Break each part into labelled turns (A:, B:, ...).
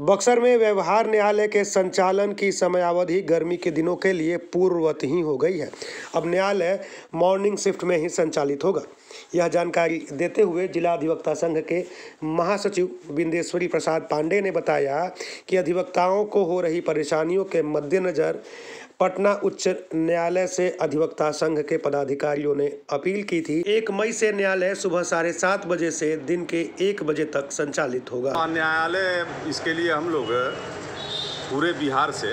A: बक्सर में व्यवहार न्यायालय के संचालन की समयावधि गर्मी के दिनों के लिए पूर्ववत ही हो गई है। अब न्यायालय मॉर्निंग शिफ्ट में ही संचालित होगा। यह जानकारी देते हुए जिला अधिवक्ता संघ के महासचिव बिंदेश्वरी प्रसाद पांडे ने बताया कि अधिवक्ताओं को हो रही परेशानियों के मद्देनज़र पटना उच्च न्यायालय से अधिवक्ता संघ के पदाधिकारियों ने अपील की थी एक मई से न्यायालय सुबह साढ़े सात बजे से दिन के एक बजे तक संचालित होगा।
B: हाँ, न्यायालय इसके लिए हम लोग पूरे बिहार से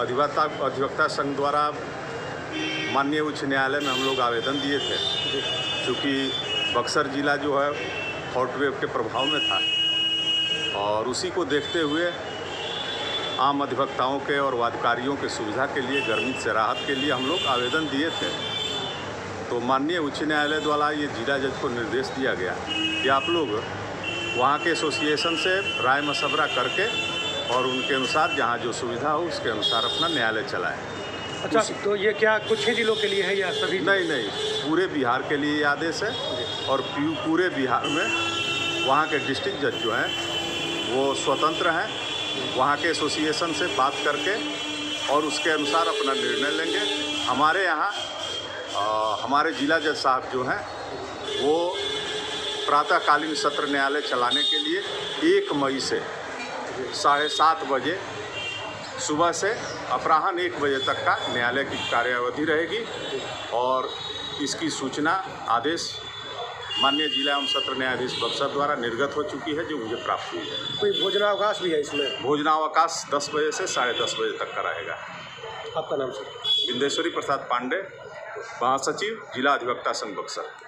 B: अधिवक्ता अधिवक्ता संघ द्वारा माननीय उच्च न्यायालय में हम लोग आवेदन दिए थे। क्योंकि बक्सर जिला जो है हॉट वेव के प्रभाव में था और उसी को देखते हुए आम अधिवक्ताओं के और वादकारियों के सुविधा के लिए गर्मी से राहत के लिए हम लोग आवेदन दिए थे। तो माननीय उच्च न्यायालय द्वारा ये जिला जज को निर्देश दिया गया कि आप लोग वहाँ के एसोसिएशन से राय मशवरा करके और उनके अनुसार जहाँ जो सुविधा हो उसके अनुसार अपना न्यायालय चलाएँ।
A: अच्छा तो ये क्या कुछ ही जिलों के लिए है या सभी
B: नहीं नहीं पूरे बिहार के लिए आदेश है और पूरे बिहार में वहाँ के डिस्ट्रिक्ट जज जो हैं वो स्वतंत्र हैं। वहाँ के एसोसिएशन से बात करके और उसके अनुसार अपना निर्णय लेंगे। हमारे यहाँ हमारे जिला जज साहब जो हैं, वो प्रातःकालीन सत्र न्यायालय चलाने के लिए एक मई से साढ़े सात बजे सुबह से अपराह्न एक बजे तक का न्यायालय की कार्यावधि रहेगी और इसकी सूचना आदेश माननीय जिला एवं सत्र न्यायाधीश बक्सर द्वारा निर्गत हो चुकी है जो मुझे प्राप्त हुई है।
A: कोई भोजनावकाश भी है इसमें?
B: भोजनावकाश 10 बजे से साढ़े दस बजे तक का रहेगा।
A: आपका नाम सर?
B: बिंदेश्वरी प्रसाद पांडे महासचिव जिला अधिवक्ता संघ बक्सर।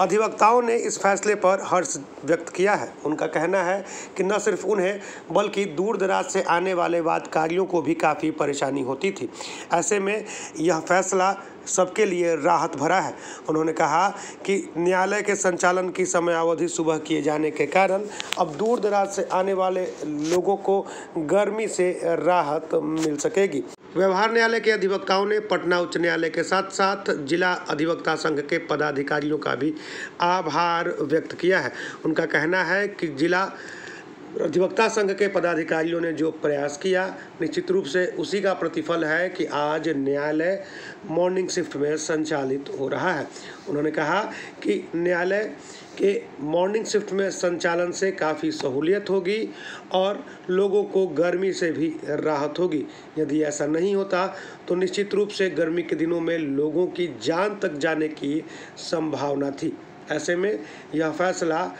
A: अधिवक्ताओं ने इस फैसले पर हर्ष व्यक्त किया है। उनका कहना है कि न सिर्फ़ उन्हें, बल्कि दूर दराज से आने वाले वादकारियों को भी काफ़ी परेशानी होती थी। ऐसे में यह फैसला सबके लिए राहत भरा है। उन्होंने कहा कि न्यायालय के संचालन की समयावधि सुबह किए जाने के कारण अब दूर दराज से आने वाले लोगों को गर्मी से राहत मिल सकेगी। व्यवहार न्यायालय के अधिवक्ताओं ने पटना उच्च न्यायालय के साथ साथ जिला अधिवक्ता संघ के पदाधिकारियों का भी आभार व्यक्त किया है। उनका कहना है कि जिला अधिवक्ता संघ के पदाधिकारियों ने जो प्रयास किया, निश्चित रूप से उसी का प्रतिफल है कि आज न्यायालय मॉर्निंग शिफ्ट में संचालित हो रहा है। उन्होंने कहा कि न्यायालय के मॉर्निंग शिफ्ट में संचालन से काफ़ी सहूलियत होगी और लोगों को गर्मी से भी राहत होगी। यदि ऐसा नहीं होता तो निश्चित रूप से गर्मी के दिनों में लोगों की जान तक जाने की संभावना थी। ऐसे में यह फैसला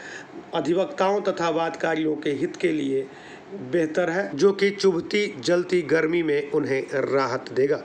A: अधिवक्ताओं तथा वादकारियों के हित के लिए बेहतर है, जो कि चुभती, जलती गर्मी में उन्हें राहत देगा।